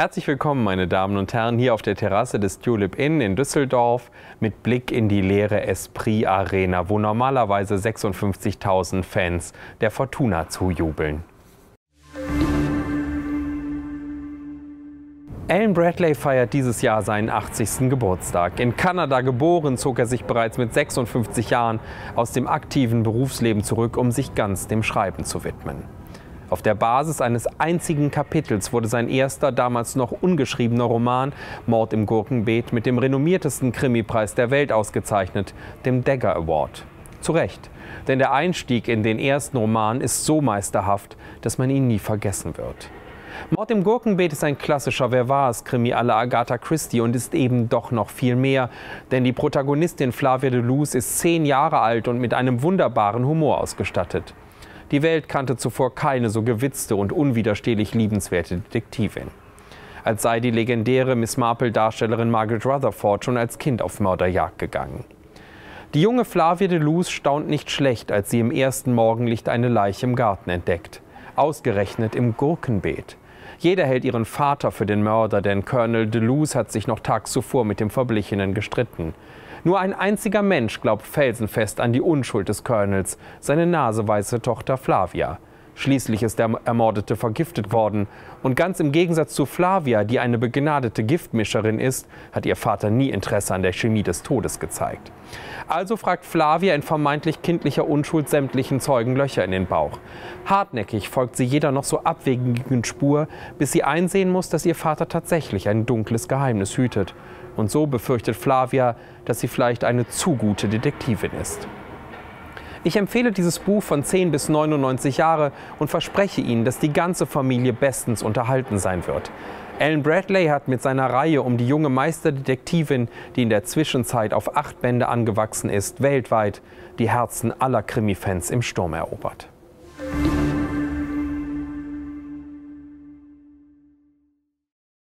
Herzlich willkommen, meine Damen und Herren, hier auf der Terrasse des Tulip Inn in Düsseldorf mit Blick in die leere Esprit Arena, wo normalerweise 56.000 Fans der Fortuna zujubeln. Alan Bradley feiert dieses Jahr seinen 80. Geburtstag. In Kanada geboren, zog er sich bereits mit 56 Jahren aus dem aktiven Berufsleben zurück, um sich ganz dem Schreiben zu widmen. Auf der Basis eines einzigen Kapitels wurde sein erster, damals noch ungeschriebener Roman Mord im Gurkenbeet mit dem renommiertesten Krimipreis der Welt ausgezeichnet, dem Dagger Award. Zu Recht, denn der Einstieg in den ersten Roman ist so meisterhaft, dass man ihn nie vergessen wird. Mord im Gurkenbeet ist ein klassischer Wer war es Krimi aller Agatha Christie und ist eben doch noch viel mehr, denn die Protagonistin Flavia de Luz ist zehn Jahre alt und mit einem wunderbaren Humor ausgestattet. Die Welt kannte zuvor keine so gewitzte und unwiderstehlich liebenswerte Detektivin. Als sei die legendäre Miss Marple-Darstellerin Margaret Rutherford schon als Kind auf Mörderjagd gegangen. Die junge Flavia de Luz staunt nicht schlecht, als sie im ersten Morgenlicht eine Leiche im Garten entdeckt. Ausgerechnet im Gurkenbeet. Jeder hält ihren Vater für den Mörder, denn Colonel de Luz hat sich noch tags zuvor mit dem Verblichenen gestritten. Nur ein einziger Mensch glaubt felsenfest an die Unschuld des Colonels, seine naseweiße Tochter Flavia. Schließlich ist der Ermordete vergiftet worden. Und ganz im Gegensatz zu Flavia, die eine begnadete Giftmischerin ist, hat ihr Vater nie Interesse an der Chemie des Todes gezeigt. Also fragt Flavia in vermeintlich kindlicher Unschuld sämtlichen Zeugen Löcher in den Bauch. Hartnäckig folgt sie jeder noch so abwegigen Spur, bis sie einsehen muss, dass ihr Vater tatsächlich ein dunkles Geheimnis hütet. Und so befürchtet Flavia, dass sie vielleicht eine zu gute Detektivin ist. Ich empfehle dieses Buch von 10 bis 99 Jahre und verspreche Ihnen, dass die ganze Familie bestens unterhalten sein wird. Alan Bradley hat mit seiner Reihe um die junge Meisterdetektivin, die in der Zwischenzeit auf acht Bände angewachsen ist, weltweit die Herzen aller Krimi-Fans im Sturm erobert.